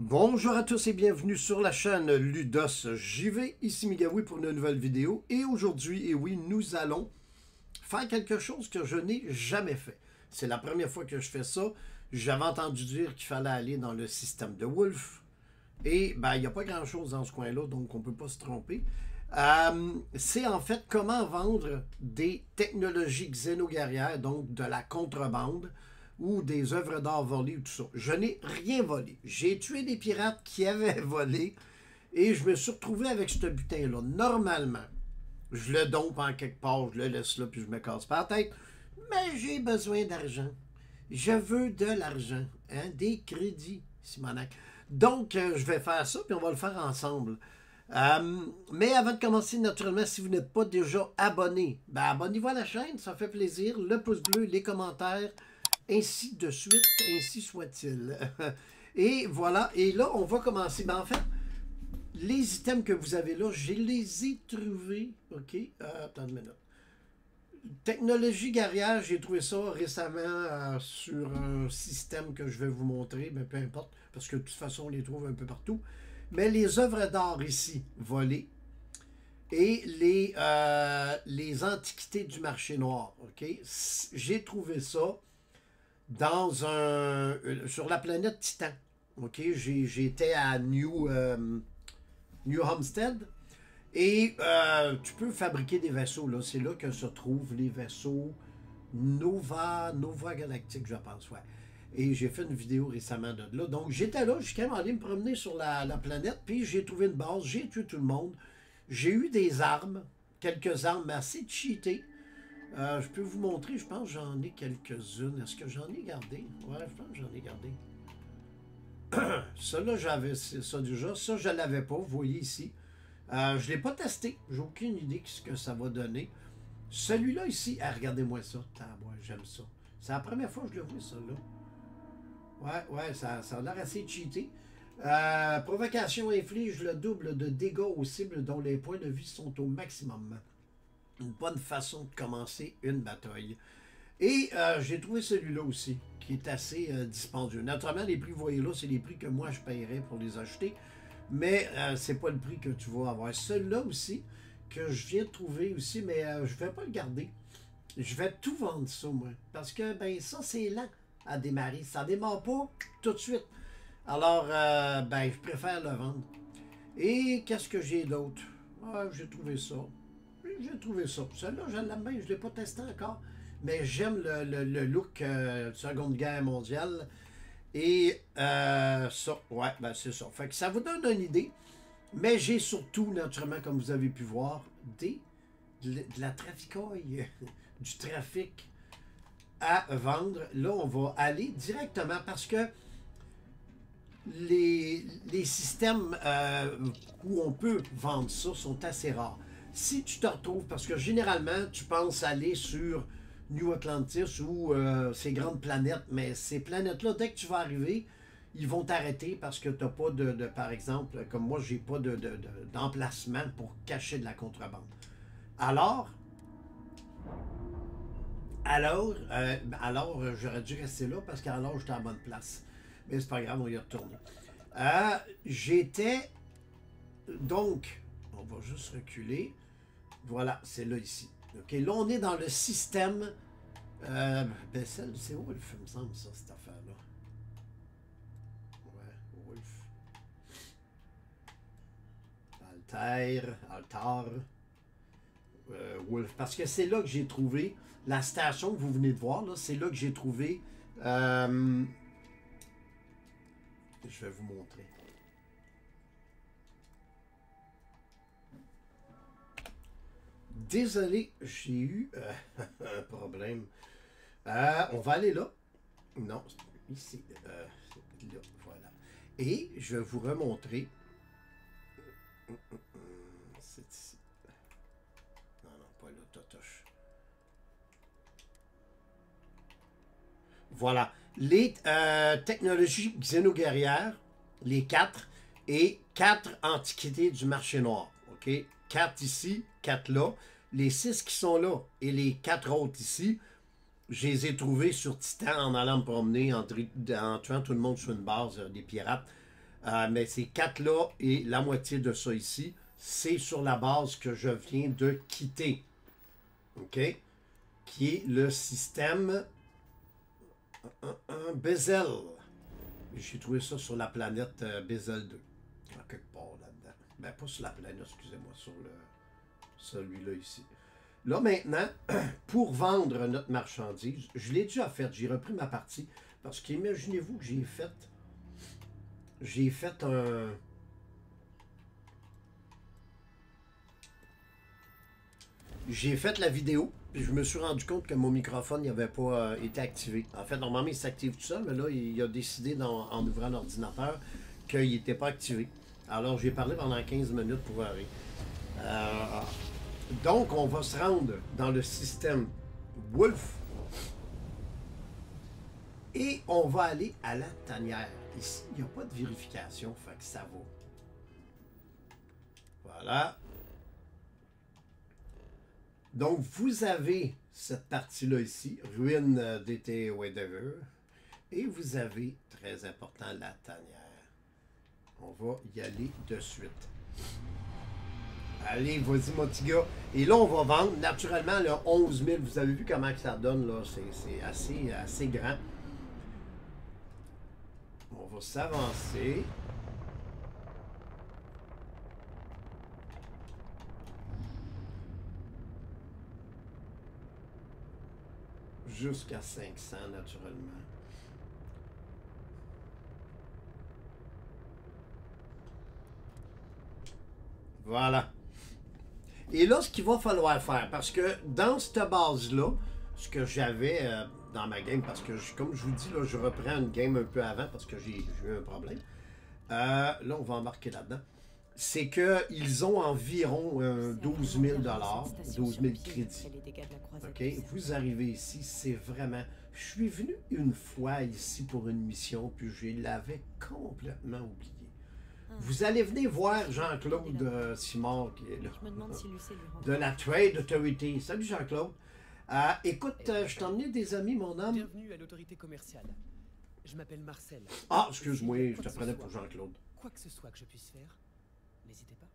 Bonjour à tous et bienvenue sur la chaîne Ludos JV, ici Migawi pour une nouvelle vidéo. Et aujourd'hui, et oui, nous allons faire quelque chose que je n'ai jamais fait. C'est la première fois que je fais ça. J'avais entendu dire qu'il fallait aller dans le système de Wolf. Et ben, il n'y a pas grand chose dans ce coin-là, donc on ne peut pas se tromper. Euh, c'est en fait comment vendre des technologies xénoguerrières, donc de la contrebande ou des œuvres d'art volées ou tout ça. Je n'ai rien volé. J'ai tué des pirates qui avaient volé et je me suis retrouvé avec ce butin-là. Normalement, je le dompe en quelque part, je le laisse là puis je me casse pas la tête. Mais j'ai besoin d'argent. Je veux de l'argent, hein, des crédits, Simonac. Donc, euh, je vais faire ça, puis on va le faire ensemble. Euh, mais avant de commencer, naturellement, si vous n'êtes pas déjà abonné, ben abonnez-vous à la chaîne, ça fait plaisir. Le pouce bleu, les commentaires, ainsi de suite, ainsi soit-il. Et voilà, et là, on va commencer. Ben, en fait, les items que vous avez là, je les ai trouvés. OK, euh, attendez une minute. Technologie guerrière, j'ai trouvé ça récemment euh, sur un système que je vais vous montrer, mais peu importe, parce que de toute façon, on les trouve un peu partout. Mais les œuvres d'art ici, volées, et les, euh, les antiquités du marché noir, OK? J'ai trouvé ça dans un, euh, sur la planète Titan. OK? J'étais à New, New Homestead, et euh, tu peux fabriquer des vaisseaux. là. C'est là que se trouvent les vaisseaux Nova, Nova Galactique, je pense. Et j'ai fait une vidéo récemment de là. Donc j'étais là, je suis quand même allé me promener sur la, planète, puis j'ai trouvé une base, j'ai tué tout le monde. J'ai eu des armes, quelques armes assez cheatées. Euh, je peux vous montrer, je pense j'en ai quelques-unes. Est-ce que j'en ai gardé? Ouais, je pense que j'en ai gardé. ça là, j'avais ça déjà. Ça, je ne l'avais pas, vous voyez ici. Euh, je ne l'ai pas testé. J'ai aucune idée de ce que ça va donner. Celui-là ici, ah, regardez-moi ça. moi, j'aime ça. C'est la première fois que je le vois, ça là. Ouais, ouais, ça, ça a l'air assez cheaté. Euh, provocation inflige le double de dégâts aux cibles dont les points de vie sont au maximum. Une bonne façon de commencer une bataille. Et euh, j'ai trouvé celui-là aussi, qui est assez dispendieux. Naturellement, les prix, vous voyez là, c'est les prix que moi je paierais pour les acheter mais euh, c'est pas le prix que tu vas avoir. Celui-là aussi, que je viens de trouver aussi, mais euh, je vais pas le garder. Je vais tout vendre ça, moi. Parce que, ben, ça, c'est lent à démarrer. Ça démarre pas tout de suite. Alors, euh, ben, je préfère le vendre. Et qu'est-ce que j'ai d'autre? Ah, j'ai trouvé ça. J'ai trouvé ça. Celui-là, je l'aime bien. Je ne l'ai pas testé encore. Mais j'aime le, look de Seconde Guerre mondiale. Et euh, ça, ouais, ben c'est ça. Fait que ça vous donne une idée. Mais j'ai surtout, naturellement, comme vous avez pu voir, des, de, la traficaille, du trafic à vendre. Là, on va aller directement parce que les, les systèmes euh, où on peut vendre ça sont assez rares. Si tu te retrouves, parce que généralement, tu penses aller sur New Atlantis ou euh, ces grandes planètes. Mais ces planètes-là, dès que tu vas arriver, ils vont t'arrêter parce que tu n'as pas de, par exemple, comme moi, j'ai pas d'emplacement de, pour cacher de la contrebande. Alors, alors, euh, alors j'aurais dû rester là parce qu'alors j'étais à bonne place. Mais c'est pas grave, on y retourne. Euh, J'étais. Donc, on va juste reculer. Voilà, c'est là ici. OK, là, on est dans le système. Euh, ben, c'est Wolf, il me semble, ça, cette affaire-là. Ouais, Wolf. Altair, Altar. Euh, Wolf. Parce que c'est là que j'ai trouvé la station que vous venez de voir. là, C'est là que j'ai trouvé. Euh, je vais vous montrer. Désolé, j'ai eu euh, un problème. Euh, on va aller là. Non, ici. Euh, là, voilà. Et je vais vous remontrer. C'est ici. Non, non, pas là, Totoche. Voilà. Les technologies xénoguerrières, les quatre, et quatre antiquités du marché noir. OK? Quatre ici, quatre là les six qui sont là et les quatre autres ici, je les ai trouvés sur Titan en allant me promener, en, tuant tout le monde sur une base euh, des pirates. Euh, mais ces quatre-là et la moitié de ça ici, c'est sur la base que je viens de quitter. OK? Qui est le système un, Bezel. J'ai trouvé ça sur la planète euh, Bezel 2. En quelque part là-dedans. Ben, pas sur la planète, excusez-moi, sur le celui-là ici. Là, maintenant, pour vendre notre marchandise, je l'ai déjà fait. J'ai repris ma partie. Parce qu'imaginez-vous que j'ai fait. J'ai fait un. J'ai fait la vidéo, puis je me suis rendu compte que mon microphone n'avait pas euh, été activé. En fait, normalement, il s'active tout seul, mais là, il, a décidé en ouvrant l'ordinateur qu'il n'était pas activé. Alors, j'ai parlé pendant 15 minutes pour rien. Euh, donc, on va se rendre dans le système Wolf. Et on va aller à la tanière. Ici, il n'y a pas de vérification, fait que ça va. Voilà. Donc, vous avez cette partie-là ici, ruine d'été whatever. Et vous avez, très important, la tanière. On va y aller de suite. Allez, vas-y, mon petit. Et là, on va vendre naturellement le 11 000. Vous avez vu comment ça donne, là? C'est assez, assez grand. On va s'avancer. Jusqu'à 500, naturellement. Voilà. Et là, ce qu'il va falloir faire, parce que dans cette base-là, ce que j'avais euh, dans ma game, parce que comme je vous dis, là, je reprends une game un peu avant parce que j'ai eu un problème. Euh, là, on va embarquer là-dedans. C'est qu'ils ont environ 12 000 12 000 crédits. OK? Vous arrivez ici, c'est vraiment... Je suis venu une fois ici pour une mission, puis je l'avais complètement oublié. Vous allez venir voir Jean-Claude euh, Simard, qui est là, de la Trade Authority. Salut Jean-Claude. Euh, écoute, euh, je t'ai emmené des amis, mon homme. Bienvenue à l'autorité commerciale. Je m'appelle Marcel. Ah, excuse-moi, je te prenais pour Jean-Claude. Quoi que ce soit que je puisse faire, n'hésitez pas.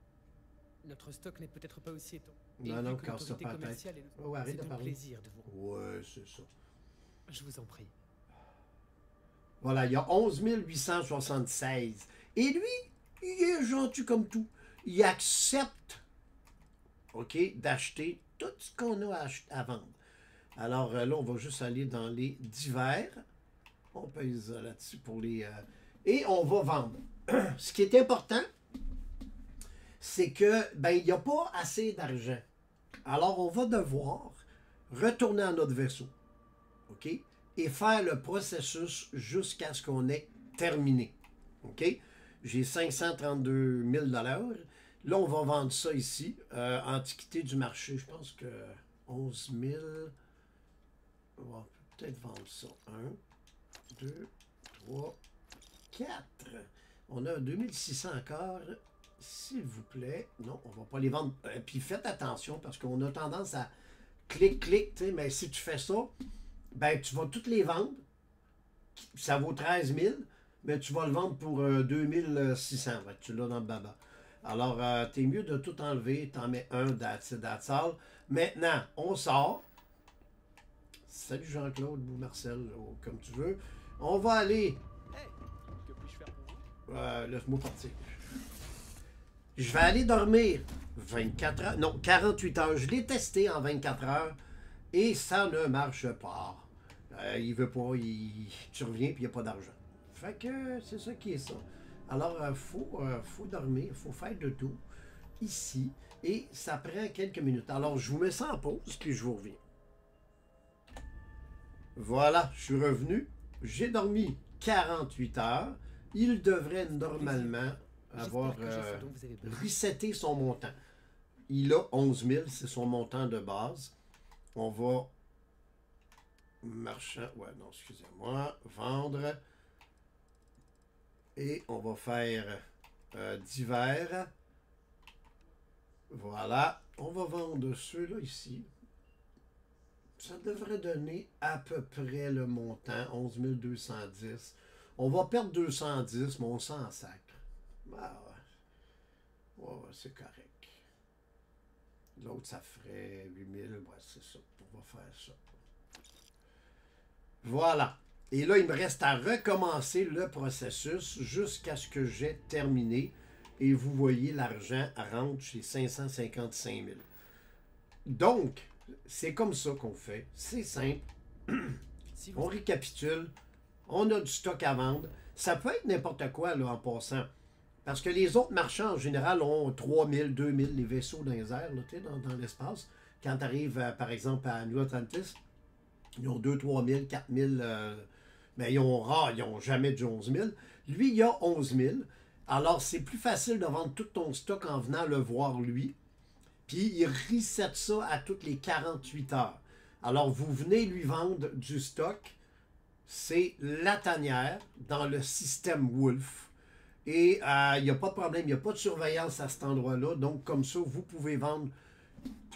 Notre stock n'est peut-être pas aussi étonnant. Non, non, quand ça pas tête. Oh, arrête de parler. plaisir de vous. Ouais, c'est ça. Je vous en prie. Voilà, il y a 11 876. Et lui, il est gentil comme tout. Il accepte, OK, d'acheter tout ce qu'on a à, vendre. Alors euh, là, on va juste aller dans les divers. On pèse là-dessus pour les... Euh, et on va vendre. ce qui est important, c'est que, ben, il n'y a pas assez d'argent. Alors, on va devoir retourner à notre vaisseau. OK? Et faire le processus jusqu'à ce qu'on ait terminé. OK? J'ai 532 000 Là, on va vendre ça ici. Euh, antiquité du marché, je pense que 11 000. On va peut-être vendre ça. 1, 2, 3, 4. On a 2600 encore. S'il vous plaît. Non, on va pas les vendre. Euh, puis faites attention parce qu'on a tendance à clic, clic. Mais si tu fais ça, ben tu vas toutes les vendre. Ça vaut 13 000 mais tu vas le vendre pour 2600. Euh, tu l'as dans le baba. Alors, euh, t'es mieux de tout enlever. T'en mets un, that's Maintenant, on sort. Salut Jean-Claude ou Marcel, comme tu veux. On va aller. Euh, laisse-moi partir. Je vais aller dormir 24 heures. Non, 48 heures. Je l'ai testé en 24 heures et ça ne marche pas. il veut pas, tu reviens puis il n'y a pas d'argent. Fait que c'est ça qui est ça. Alors, il euh, faut, euh, faut dormir, il faut faire de tout ici. Et ça prend quelques minutes. Alors, je vous mets ça en pause, puis je vous reviens. Voilà, je suis revenu. J'ai dormi 48 heures. Il devrait normalement avoir euh, reseté son montant. Il a 11 000, c'est son montant de base. On va... Marchand, ouais, non, excusez-moi. Vendre. Et on va faire euh, divers. Voilà. On va vendre ceux-là ici. Ça devrait donner à peu près le montant, 11 210. On va perdre 210, mais on s'en sacre. Ah, ouais, c'est correct. L'autre, ça ferait 8000. Ouais, c'est ça. On va faire ça. Voilà. Et là, il me reste à recommencer le processus jusqu'à ce que j'ai terminé. Et vous voyez, l'argent rentre chez 555 000. Donc, c'est comme ça qu'on fait. C'est simple. Si vous On récapitule. On a du stock à vendre. Ça peut être n'importe quoi, là, en passant. Parce que les autres marchands, en général, ont 3000, 2000, les vaisseaux dans les airs, là, dans, dans l'espace. Quand tu arrives, par exemple, à New Atlantis, ils ont 2, 3000, 4000, euh, mais ils ont rare, ils n'ont jamais du 11 000. Lui, il a 11 000. Alors, c'est plus facile de vendre tout ton stock en venant le voir lui. Puis, il reset ça à toutes les 48 heures. Alors, vous venez lui vendre du stock. C'est la tanière dans le système Wolf. Et euh, il n'y a pas de problème, il n'y a pas de surveillance à cet endroit-là. Donc, comme ça, vous pouvez vendre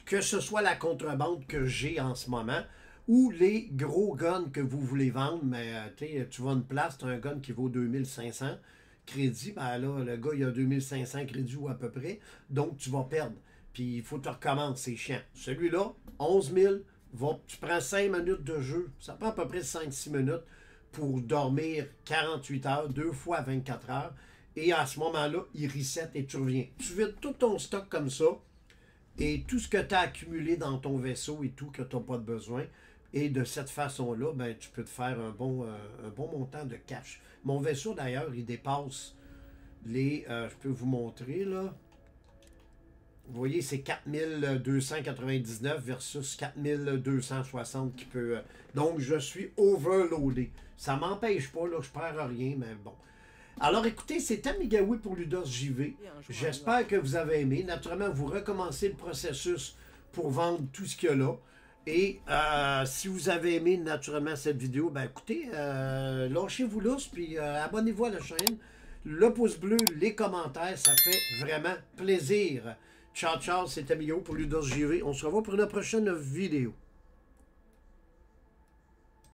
que ce soit la contrebande que j'ai en ce moment ou les gros guns que vous voulez vendre. Mais euh, tu vas une place, tu as un gun qui vaut 2500 crédits. Ben là, le gars, il a 2500 crédits ou à peu près. Donc, tu vas perdre. Puis, il faut que tu recommences. C'est chiant. Celui-là, 11 000. Va, tu prends 5 minutes de jeu. Ça prend à peu près 5-6 minutes pour dormir 48 heures, deux fois 24 heures. Et à ce moment-là, il reset et tu reviens. Tu vides tout ton stock comme ça. Et tout ce que tu as accumulé dans ton vaisseau et tout que tu n'as pas de besoin. Et de cette façon-là, ben, tu peux te faire un bon, euh, un bon montant de cash. Mon vaisseau, d'ailleurs, il dépasse les... euh, je peux vous montrer, là. Vous voyez, c'est 4299 versus 4260 qui peut... euh, donc, je suis overloadé. Ça m'empêche pas, là, je perds rien, mais bon. Alors, écoutez, c'était Migawi pour Ludos JV. J'espère que vous avez aimé. Naturellement, vous recommencez le processus pour vendre tout ce qu'il y a là. Et euh, si vous avez aimé naturellement cette vidéo, ben écoutez, euh, lâchez-vous lousse, puis euh, abonnez-vous à la chaîne. Le pouce bleu, les commentaires, ça fait vraiment plaisir. Ciao, ciao, c'était Migawi pour Ludos JV. On se revoit pour une prochaine vidéo.